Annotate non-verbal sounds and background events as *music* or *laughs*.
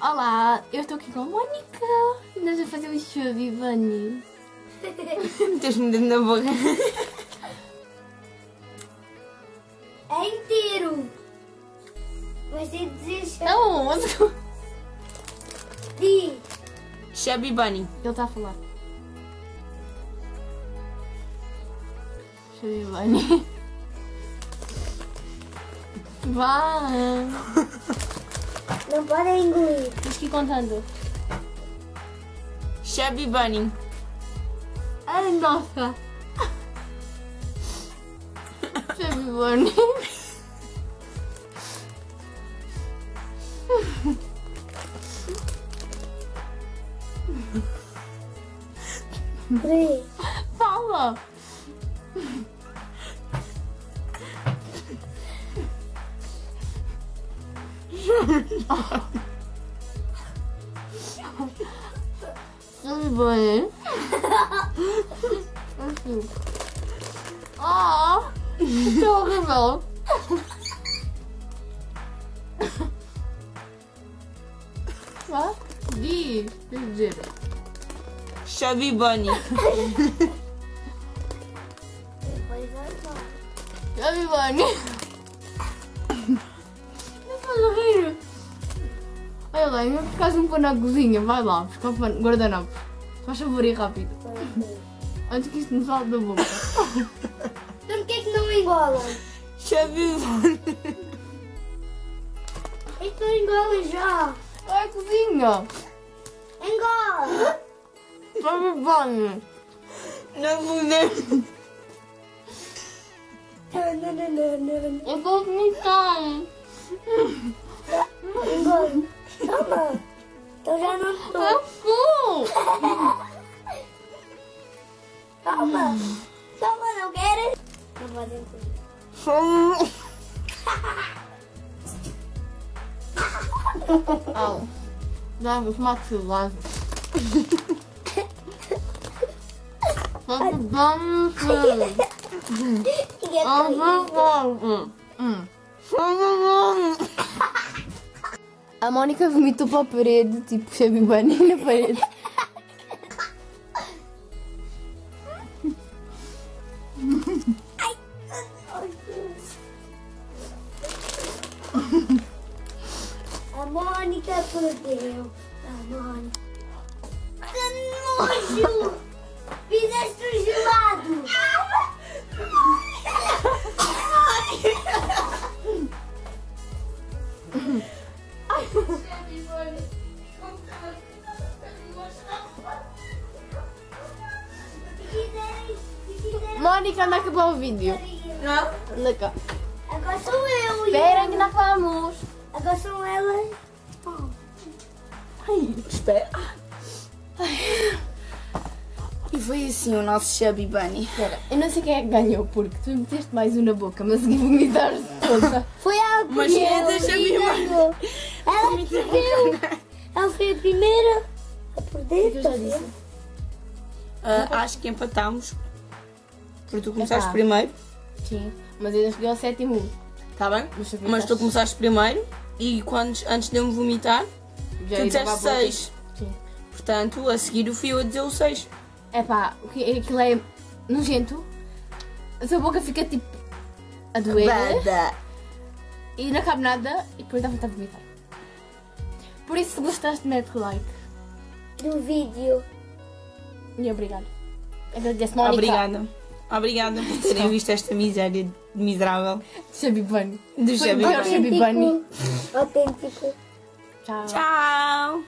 Olá, eu estou aqui com a Mónica e nós vamos fazer o Chubby Bunny. Meteste-me dentro na boca. É inteiro. Ter de dizer Não, mas ele Di. Chubby Bunny. está a falar. Chubby *laughs* Bunny. Vá. Não podem engolir. Tens que ir contando. Chubby Bunny. Ai, nossa. Chubby Bunny. Três. Fala. Chubby Bunny. Assim. Ah, que horrível. Vá, diz, diz dizer. Chubby Bunny. Depois vai embora. Chubby Bunny. Olha lá, ainda por causa um pano na cozinha, vai lá, buscar o pano, guardanapo. Faz favor e rápido. Antes que isto me salte da boca. Então por que é que não engolam? Chubby Bunny. Isto não engola já. É a cozinha. Engola. Chubby Bunny. Não fudeu. Não, não, não, não, não. Eu vou vomitar. Engola. Toma. Então já não estou. Eu fui. Toma. Toma, não queres? Não podem engolir. Au. Dá-me os maxilares. Chubby Bunny. Ninguém Ah, tá não gosto. Hum. A Mónica vomitou para a parede, tipo Chubby Bunny na parede. A Mônica perdeu. A Mônica. Que nojo! Se quiserem. Mónica, anda a acabar o vídeo. Não? Anda cá. Agora sou eu. e Espera que nós vamos. Agora são elas. Ai, espera. E foi assim o nosso Chubby Bunny. Espera, eu não sei quem é que ganhou, porque tu meteste mais um na boca, mas segui vomitar toda. *laughs* Foi ela que Mas perdeu. é, e ir. ganhou. Ela que perdeu. Ela foi a primeira a perder. Eu já tá disse. Ah, acho que empatámos. Porque tu começaste primeiro. Sim, mas eu ainda cheguei ao sétimo. Tá bem? Mas tu Mas tu começaste primeiro. E quando, antes de eu me vomitar, Já tu disseste lavar a boca. 6. Sim. Portanto, a seguir eu fui eu a dizer o 6. É pá, o que- aquilo é nojento. A sua boca fica tipo a doer e não cabe nada e depois dá vontade de vomitar. Por isso, se gostaste, mete like. Do vídeo. E obrigado. Agradeço, Mónica. Obrigada. Obrigada por terem visto esta miséria miserável Chubby Bunny. do bom. Bunny. Chubby Bunny. Autêntico. Tchau. Tchau!